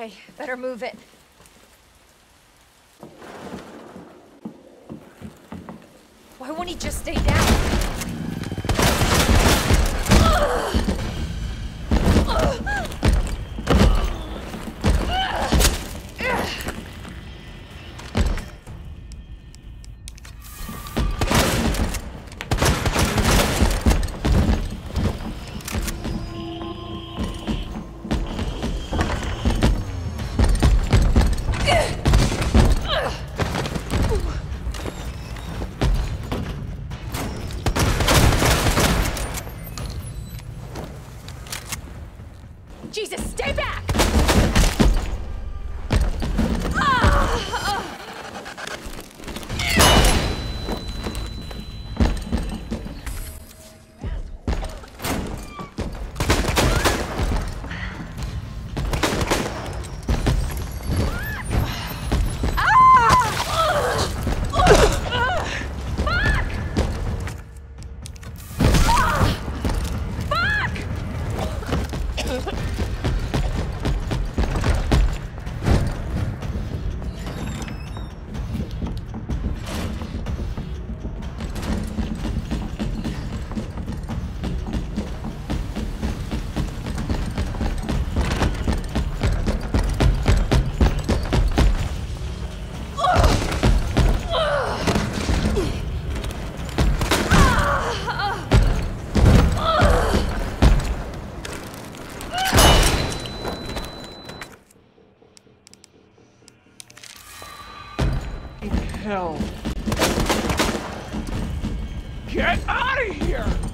Okay, better move it. Why won't he just stay down? Jesus, stay back! Hell? Get out of here!